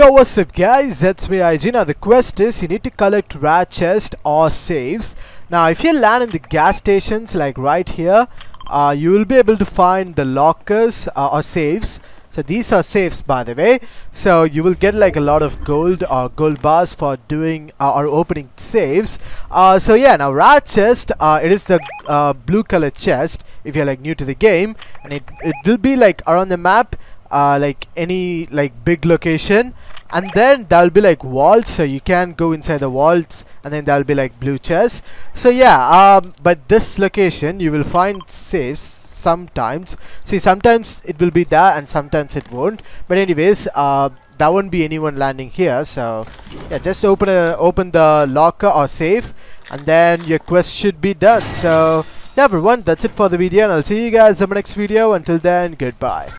Yo, what's up guys? That's me IG. Now the quest is you need to collect rare chest or saves. Now if you land in the gas stations like right here, uh, you will be able to find the lockers uh, or saves. So these are saves by the way. So you will get like a lot of gold or gold bars for doing uh, or opening saves. Uh, so yeah, now rare chest, uh, it is the uh, blue color chest if you're like new to the game and it, it will be like around the map uh, like any like big location and then there'll be like vaults so you can go inside the vaults and then there'll be like blue chests so yeah um but this location you will find safes sometimes. See sometimes it will be there and sometimes it won't. But anyways uh won't be anyone landing here so yeah just open a open the locker or safe and then your quest should be done. So yeah everyone that's it for the video and i'll see you guys in my next video. Until then goodbye